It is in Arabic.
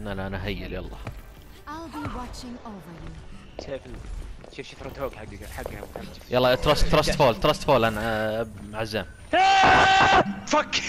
لا لا أنا هيل يلا. شايف شوف شوف فرونت هوك حقك حقها. يلا تراست تراست فول تراست فول أنا آه، عزام. فك